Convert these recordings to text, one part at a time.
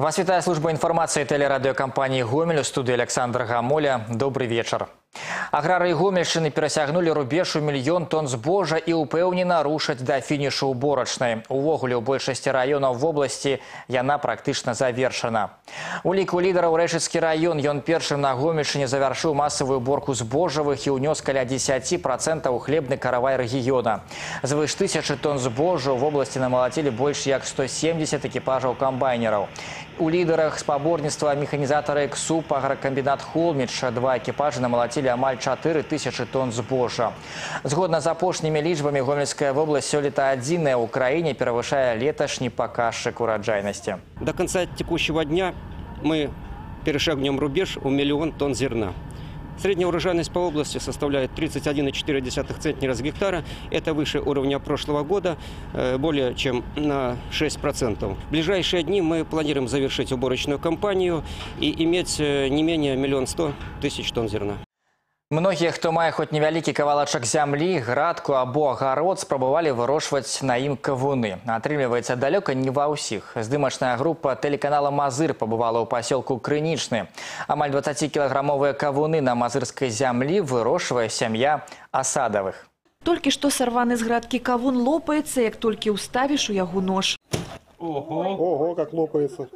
Вас вітае служба інфармацыі тэлерадыёкампаніі гомель у студыі Александра Гамоля. Добрый вечар. Аграрыі гомельшчыны перасягнулі рубеж у мільён тонн збожа і ўпэўнена рушаць да фінішу ўборачнай. Увогуле ў большасці раёнаў вобласці яна практычна завершана. У ліку лідараў рэчыцкі раён ён першым на гомельшчыне завяршыў масавую уборку збожавых і ўнёс каля 10% у хлебны каравай рэгіёна. Звыш тысячы тонн збожжа ў вобласці намалацілі больш як 170 экіпажаў камбайнераў. У лідарах спаборніцтва механізатары КСУ агракамбінат Холміча два экіпажы намалацілі амаль 4 тысячы тонн збожжа. Згодна з апошнімі лічбамі гомельская вобласць сёлета адзіная ў краіне перавышае леташні паказчык ураджайнасці. До конца текущего дня мы перешагнем рубеж у миллион тонн зерна. Средняя урожайность по области составляет 31,4 центнера с гектара. Это выше уровня прошлого года, э, более чем на 6%. В ближайшие дни мы планируем завершить уборочную кампанию и иметь э, не менее миллион сто тысяч тонн зерна. Многія, хто мае хоць невялікі кавалачак зямлі, градку або агарод, спрабавалі вырошваць на ім кавуны. Атрымліваецца далёка не ва ўсіх. Здымачная група тэлеканала Мазыр пабывала ў пасёлку Крынічны. Амаль 20-кілаграмовыя кавуны на мазырскай зямлі вырошвае сям'я асадавых. Толькі што сарваны з градкі кавун лопаецца, як толькі ўставіш у яго нож. Ого, как лопается.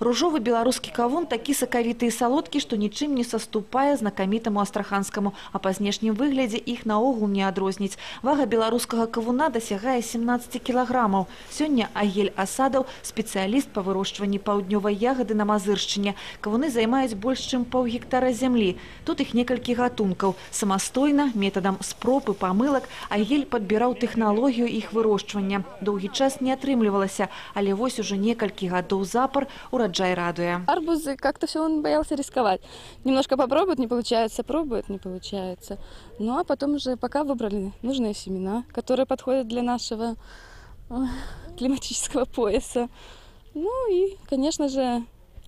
Ружовы беларускі кавун такі сакавіты і салодкі, што нічым не саступае знакамітаму астраханскаму, а па знешнім выглядзе іх наогул не адрозніць. Вага беларускага кавуна дасягае 17 кілаграмаў. Сёння Агель Асадаў спецыяліст па вырошчванні паўднёвай ягады на Мазыршчыне. Кавуны займаюць больш чым паўгектара зямлі. Тут іх некалькі гатункаў. Самастойна, метадам спроб і памылак Агель падбіраў тэхналогію іх вырошчвання. Доўгі час не атрымлівалася, але вось уже некалькі гадоў запар ураджай радуе. арбузы как-то все он боялся рисковать. Немножко попробует, не получается, пробует, не получается. Ну а потом уже пока выбрали нужные семена, которые подходят для нашего климатического пояса. Ну и, конечно же,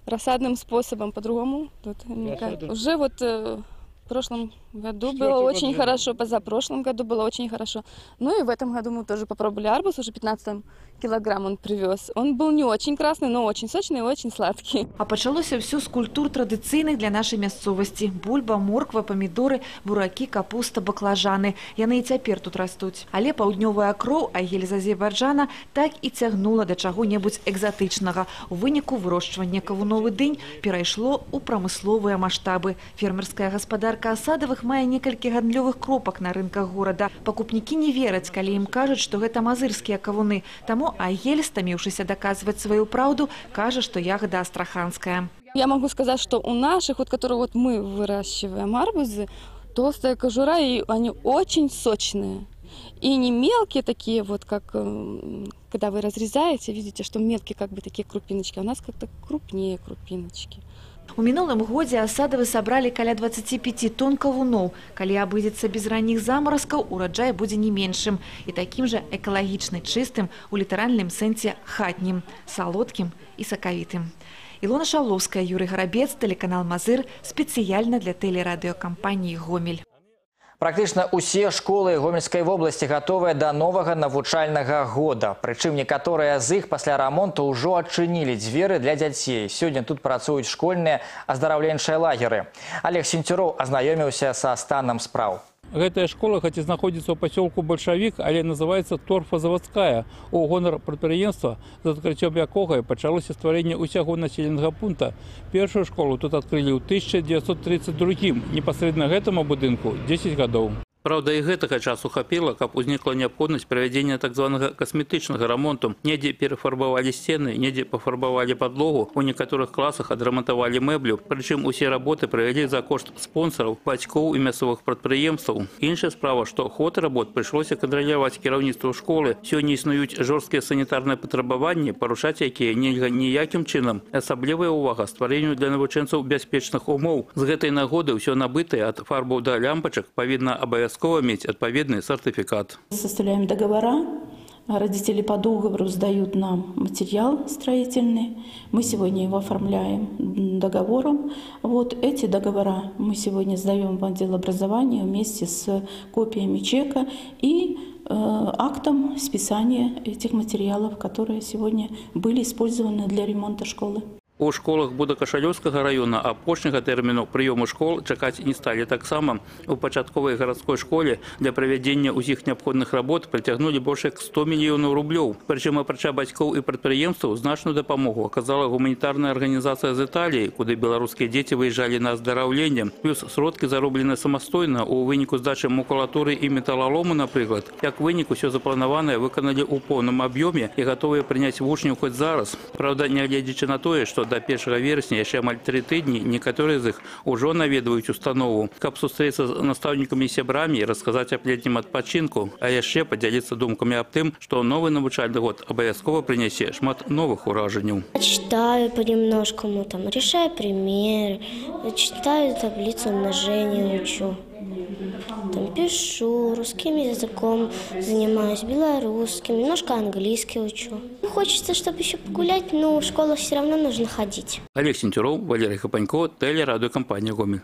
рассадным способом по-другому. Тут никак. Уже вот э, в прошлом году было Четвертый очень год хорошо, позапрошлом году было очень хорошо. Ну и в этом году мы тоже попробовали арбуз, уже 15 килограмм он привез. Он был не очень красный, но очень сочный и очень сладкий. А пачалося ўсё з культур традыцыйных для нашай мясцовасці. Бульба, морква, памідоры, буракі, капуста, баклажаны. Яны і цяпер тут растуць. Але паўднёвая кроў Агель з Азербайджана так і цягнула да чаго-небудзь экзатычнага. У выніку вырошчвання кавуновы дынь перайшло ў прамысловыя маштабы. Фермерская гаспадарка асадавых мае некалькі гандлёвых кропак на рынках горада. Пакупнікі не вераць, калі ім кажуць, што гэта мазырскія кавуны. Таму Агель, стаміўшыся даказваць сваю праўду, кажа, што ягада астраханская. Я могу сказать, что у наших, вот которые вот мы выращиваем арбузы, толстая кожура, и они очень сочные. И не мелкие такие, вот как эм, когда вы разрезаете, видите, что мелкие как бы такие крупиночки, а у нас как-то крупнее крупиночки. У мінулым годзе асадавы сабралі каля 25 тонн кавуноў. Калі абыдзецца без ранніх замаразкаў, ураджай будзе не меншым і такім жа экалагічны чыстым у літаральным сэнсе хатнім, салодкім і сакавітым. Ілона Шаўлоўская, Юрый Гарабец, тэлеканал Мазыр спецыяльна для тэлерадыёкампаніі Гомель. Практычна ўсе школы гомельскай вобласці гатовыя да новага навучальнага года. Прычым некаторыя з іх пасля рамонту ўжо адчынілі дзверы для дзяцей. Сёння тут працуюць школьныя аздараўленчыя лагеры. Олег Сенцюроў азнаёміўся са станам спраў. Гэтая школа хоць і знаходзіцца ў пасёлку бальшавік, але называецца торфазаводская у гонар прадпрыемства, з адкрыццём якога пачалося стварэнне ўсяго населенага пункта. Першую школу тут адкрылі ў 1932 непасрэдна гэтаму будынку 10 гадоў. Праўда, і гэтага часу хапіла, каб узнікла неабходнасць правядзення так званага касметычнага рамонту. Недзе перафарбавалі сцены, недзе пафарбавалі падлогу, у некаторых класах адрамантавалі мэблю. Прычым усе работы правялі за кошт спонсараў, бацькоў і мясцовых прадпрыемстваў. Іншая справа, што ход работ прыйшлося кантраляваць кіраўніцтву школы. Сёння існуюць жорсткія санітарныя патрабаванні, парушаць якія нельга ніякім чынам. Асаблівая ўвага стварэнню для навучэнцаў бяспечных умоў. З гэтай нагоды ўсё набытае ад фарбаў да лямпачак павінна абавязкова иметь отповедный сертификат. Составляем договора, родители по договору сдают нам материал строительный, мы сегодня его оформляем договором. Вот эти договора мы сегодня сдаем в отдел образования вместе с копиями чека и э, актом списания этих материалов, которые сегодня были использованы для ремонта школы. У школах Будакашалёўскага района апошняга тэрміну прыёму школ чакаць не сталі таксама. У пачатковай гарадской школе для правядзення ўсіх неабходных работ прыцягнулі больш як 100 мільёнаў рублёў. Прычым апрача бацькоў і прадпрыемстваў значную дапамогу аказала гуманітарная арганізацыя з Італіі, куды беларускія дзеці выязджалі на аздараўленне. Плюс сродкі зароблены самастойна у выніку здачы макулатуры і металалому, напрыклад. Як вынік усё запланаванае выканалі ў поўным аб'ёме і гатовыя прыняць вучняў хоць зараз. Праўда, нягледзячы на тое, што до 1 верасня яшчэ амаль тры тыдні некаторыя з іх ужо наведваюць установу, каб сустрэцца з настаўнікамі і сябрамі і расказаць аб летнім адпачынку, а яшчэ падзяліцца думкамі аб тым, што новы навучальны год абавязкова прынясе шмат новых уражанняў. Читаю понемножку, ну там решаю примеры, читаю таблицу умножения, учу. Там пишу, русским языком занимаюсь, белорусским, немножко английский учу. Хочется, чтобы еще погулять, но в школу все равно нужно ходить. Олег Сенцюроў, Валерий Хапанько, тэлерадыёкампанія Гомель.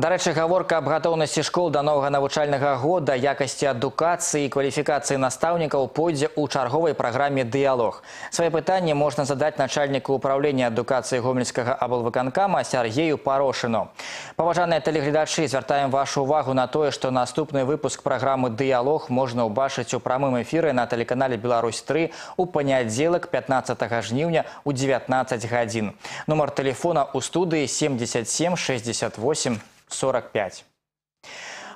Дарэчы, гаворка аб гатоўнасці школ да новага навучальнага года, якасці адукацыі і кваліфікацыі настаўнікаў пойдзе ў чарговай праграме дыялог. Свае пытанні можна задаць начальніку ўправлення адукацыі гомельскага аблвыканкама Сергею Парошыну. Паважаныя тэлегледачы, звяртаем вашу увагу на тое, што наступны выпуск праграмы дыялог можна ўбачыць у прамым эфіры на тэлеканале Беларусь-3 у панядзелак 15 жніўня ў 19 гадзін. Нумар тэлефона ў студыі 77 68 45.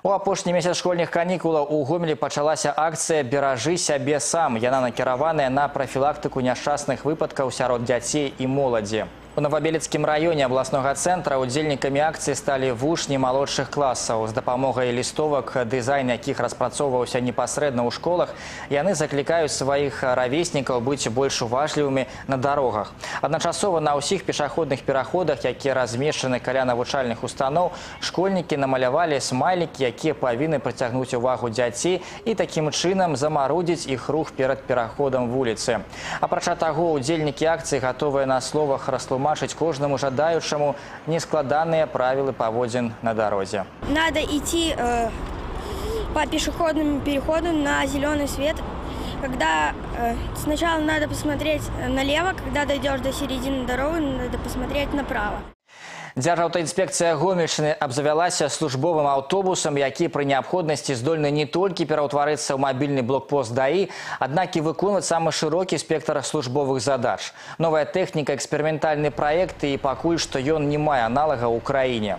У апошні месяц школьных канікулаў у гомелі пачалася акцыя беражы сябе сам. Яна накіраваная на прафілактыку няшчасных выпадкаў сярод дзяцей і моладзі. У Новабелецкім раёне абласнога цэнтра удзельнікамі акцыі сталі вучні малодшых класаў. З дапамогай лістовак, дызайн якіх распрацоўваўся непасрэдна ў школах, яны заклікаюць сваіх равеснікаў быць больш уважлівымі на дарогах. Адначасова на ўсіх пешаходных пераходах, якія размешчаны каля навучальных устаноў, школьнікі намалявалі смайлікі, якія павінны прыцягнуць увагу дзяцей і такім чынам замарудзіць іх рух перад пераходам вуліцы. Апрача таго, удзельнікі акцыі гатовыя на словах растлумачыць каждому жадаючаму нескладанные правила поводин на дороге. Надо идти э, по пешеходным переходам на зеленый свет. Когда э, сначала надо посмотреть налево, когда дойдешь до середины дороги, надо посмотреть направо. Дзяржаўтаінспекцыя гомельшчыны абзавялася службовым аўтобусам, які пры неабходнасці здольны не толькі пераўтварыцца ў мабільны блокпост даі, аднак і выконваць самы шырокі спектр службовых задач. Новая тэхніка, эксперыментальны праект і пакуль што ён не мае аналага ў краіне.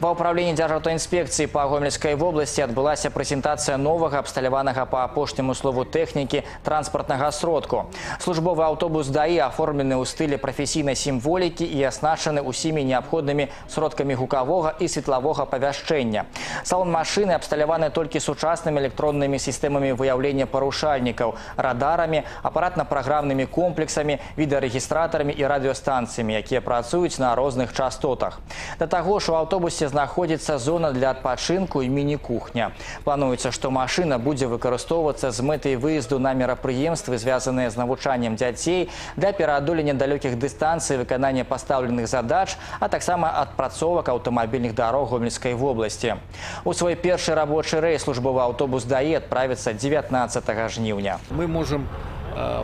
Ва ўправленні дзяржаўтаінспекцыі па гомельскай вобласці адбылася прэзентацыя новага абсталяванага па апошняму слову тэхнікі транспартнага сродку. Службовы аўтобус даі аформлены ў стылі прафесійнай сімволікі і асначаны ўсімі неабходнымі сродкамі гукавога і светлавога павяшчэння. Салон машыны абсталяваны толькі сучаснымі электроннымі сістэмамі выяўлення парушальнікаў, радарамі, апаратна-праграмнымі комплексамі, відэарэгістратарамі і радыёстанцыямі, якія працуюць на розных частотах. Да таго ж у аўтобусе знаходзіцца зона для адпачынку і міні-кухня. Плануецца, што машына будзе выкарыстоўвацца з мэтай выезду на мерапрыемствы, звязаныя з навучаннем дзяцей, для пераадолення далёкіх дыстанцый, выканання пастаўленых задач, а таксама адпрацовак аўтамабільных дарог гомельскай вобласці. У свой першы рабочы рэйс службовы аўтобус даі адправіцца 19 жніўня. Мы можем э,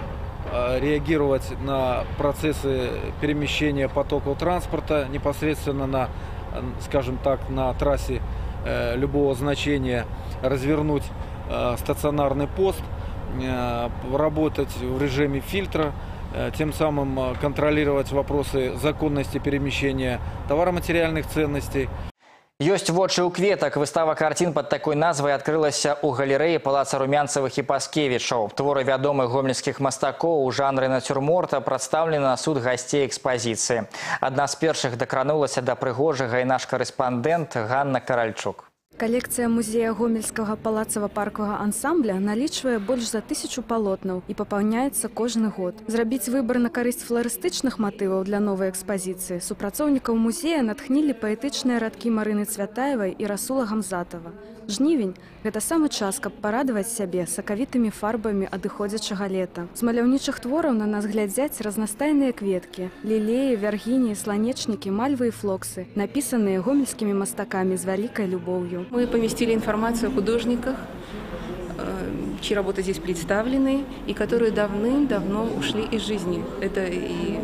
э, реагировать на процессы перемещения потоков транспорта непосредственно на скажем так, на трассе э, любого значения развернуть э, стационарный пост, э, работать в режиме фильтра, тем самым контролировать вопросы законности перемещения товароматериальных ценностей. Ёсць вочы ў кветак. Выстава карцін пад такой назвай адкрылася ў галерэі палаца румянцавых і паскевічаў. Творы вядомых гомельскіх мастакоў у жанры нацюрморта прадстаўлены на суд гасцей экспазіцыі. Адна з першых дакранулася да прыгожага і наш карэспандэнт Ганна Каральчук. Калекцыя музея гомельскага палацава-паркавага ансамбля налічвае больш за тысячу палотнаў і папаўняецца кожны год. Зрабіць выбар на карысць фларыстычных матываў для новай экспазіцыі супрацоўнікаў музея натхнілі паэтычныя радкі Марыны Цвятаевай і Расула Гамзатава. Жнівень – гэта самы час, каб парадаваць сябе сакавітымі фарбамі адыходзячага лета. З маляўнічых твораў на нас глядзяць разнастайныя кветкі, лілеі, вяргіні, сланечнікі, мальвы і флоксы, напісаныя гомельскімі мастакамі з вялікай любоўю. Мы поместили информацию о художниках, чьи работы здесь представлены и которые давным-давно ушли из жизни. Это и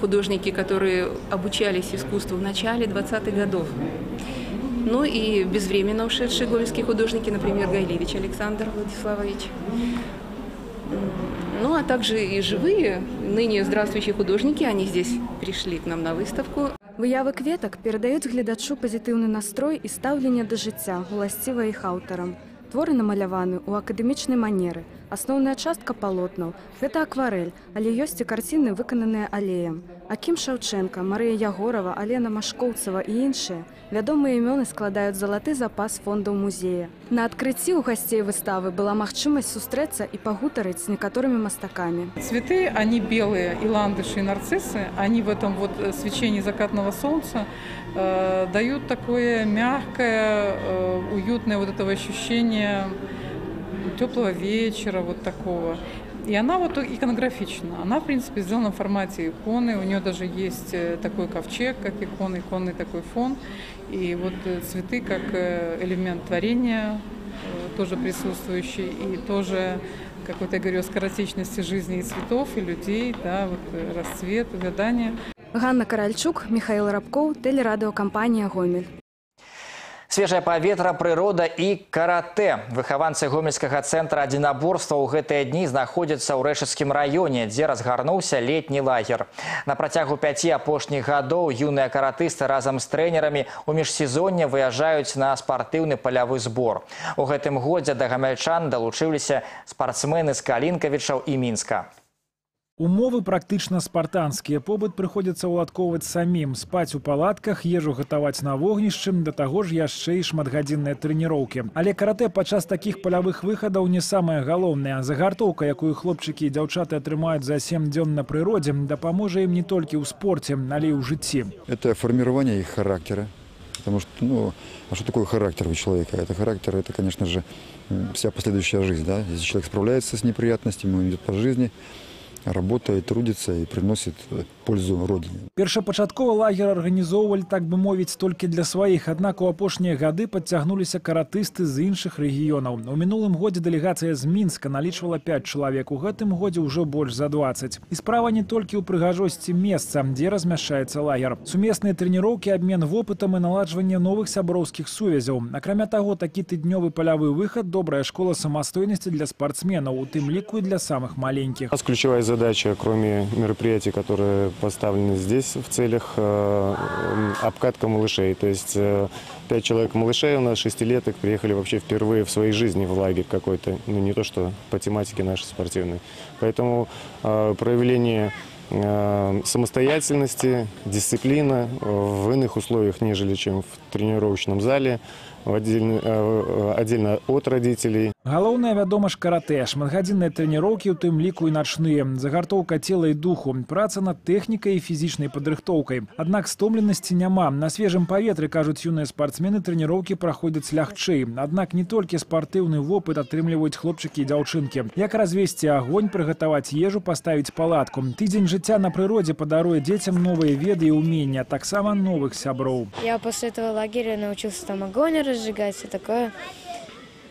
художники, которые обучались искусству в начале 20-х годов. Ну и безвременно ушедшие гомельские художники, например, Гайлевич Александр Владиславович. Ну, а также и живые, ныне здравствующие художники, они здесь пришли к нам на выставку. Выявы кветак перадаюць гледачу пазітыўны настрой і стаўленне да жыцця, уласціва іх аўтарам. Творы намаляваны ў акадэмічнай манеры. Асноўная частка палотнаў гэта акварэль, але ёсць і карціны, выкананыя алеем. Акім Шаўчэнка, Марыя Ягорова, Алена Машкоўцава і іншыя вядомыя імёны складаюць залаты запас фондаў музея. На адкрыцці ў гасцей выставы была магчымасць сустрэцца і пагутарыць з некаторымі мастакамі. Цветы, они белые, и ландыши, и нарциссы, они в этом вот э, свечении закатного солнца э, дают такое мягкое, э, уютное вот этого ощущение теплого вечера, вот такого. И она вот иконографична. Она, в принципе, сделана в формате иконы. У нее даже есть э, такой ковчег, как икона, иконный такой фон. И вот э, цветы как э, элемент творения тоже присутствующий. И тоже какой-то, я говорю, о скоротечности жизни и цветов, и людей, да, вот расцвет, увядание. Ганна Каральчук, Михаил Рабкоў, тэлерадыёкампанія Гомель Свежае паветра, прырода і каратэ. Выхаванцы гомельскага цэнтра адзінаборства ў гэтыя дні знаходзяцца ў рэшыцкім раёне, дзе разгарнуўся летні лагер. На працягу пяці апошніх гадоў юныя каратысты разам з трэнерамі ў міжсезонне выязджаюць на спартыўны палявы збор. У гэтым годзе да гамяльчан далучыліся спартсмены з Калінкавічаў і Мінска. Умовы практычна спартанскія. Побыт прыходзіцца ўладкоўваць самім, спаць у палатках, ежу гатаваць на вогнішчы, да таго ж яшчэ і шматгадзінныя трэніроўкі. Але каратэ падчас такіх палявых выхадаў не самае галоўнае. Загартоўка, якую хлопчыкі і дзяўчаты атрымаюць за 7 дзён на прыродзе, дапаможа ім не толькі ў спорце, але і ў жыцці. Это формирование их характера. Потому что, ну, а что такое характер у человека? Это характер, это, конечно же, м, вся последующая жизнь, да. Если человек справляется с неприятностями, он идет по жизни, работает, трудится и приносит э, пользу родине. Першапачаткова лагер арганізоўвалі, так бы мовіць, толькі для сваіх, аднак у апошнія гады падцягнуліся каратысты з іншых рэгіёнаў. У мінулым годзе дэлегацыя з Мінска налічвала 5 чалавек, у гэтым годзе ўжо больш за 20. І справа не толькі ў прыгажосці месца, дзе размяшчаецца лагер. Сумесныя трэніроўкі, абмен вопытам і наладжванне новых сяброўскіх сувязяў. Акрамя таго, такі тыднёвы палявы выхад добрая школа самастойнасці для спартсменаў, у тым ліку і для самых маленькіх. У нас ключевая задача, кроме мероприятий, которые поставлены здесь в целях э, обкатка малышей. То есть э, пять человек малышей у нас, шестилеток, приехали вообще впервые в своей жизни в лагерь какой-то. Ну, не то, что по тематике нашей спортивной. Поэтому э, проявление самостоятельности, дисциплина в иных условиях, нежели чем в тренировочном зале, отдельно от родителей Галоўнае, вядома ж, каратэ, шматгадзінныя трэніроўкі, у тым ліку і начныя, загартоўка цела і духу, праца над тэхнікай і фізічнай падрыхтоўкай. Аднак стомленасці няма. На свежым паветры, кажуць юныя спартсмены, трэніроўкі праходзяць лягчэй. Аднак не толькі спартыўны вопыт атрымліваюць хлопчыкі і дзяўчынкі. Як развесці агонь, прыгатаваць ежу, паставіць палатку. Тыдзень жыцця на прыродзе падаруе дзецям новыя веды і ўмення, таксама новых сяброў. Я после этого лагеря научился там огонь разжигать, все такое.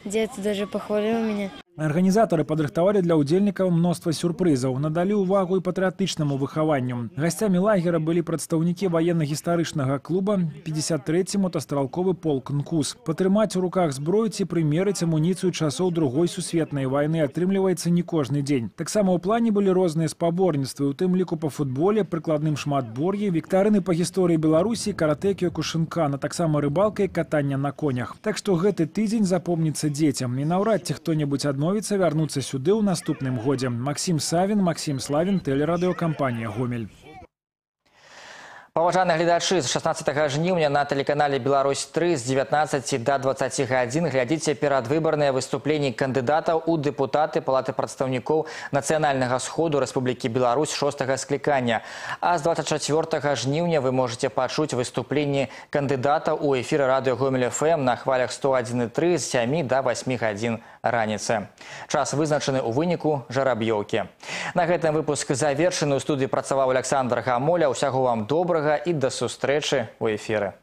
Дед даже похвалил меня. Арганізатары падрыхтавалі для ўдзельнікаў мноства сюрпрызаў, надалі ўвагу і патрыятычнаму выхаванню. Гасцямі лагера былі прадстаўнікі ваенна-гістарычнага клуба 53 мотастралковы полк НКУС. Патрымаць у руках зброю ці прымерыць амуніцыю часоў другой сусветнай вайны атрымліваецца не кожны дзень. Таксама ў плане былі розныя спаборніцтвы, у тым ліку па футболе, прыкладным шматбор'і, віктарыны па гісторыі Беларусі, каратэкію кушынкана, таксама рыбалка і катання на конях. Так што гэты тыдзень запомніцца дзецям. І наўрад ці хто-небудзь адмовіцца вярнуцца сюды ў наступным годзе. Максім Савін, Максім Славін, тэлерадыёкампанія Гомель. Паважаныя гледачы з 16 жніўня на тэлеканале Беларусь3 з 19 до 20 гадзін глядзіце перадвыбарныя выступленні кандыдатаў у дэпутаты палаты прадстаўнікоў нацыянальнага сходу Рэспублікі Беларусь 6 склікання. А з 24 жніўня вы можете пачуць выступленні кандыдата ў эфіры радыё Гомель ФМ на хвалях 101,3 з 7 до 8 гадзін раніцы. Час вызначаны ў выніку жараб'ёўкі. На гэтым выпуск завершаны ў студыі працаваў Александр Гамоля. Усяго вам добрага і да сустрэчы ў эфіры.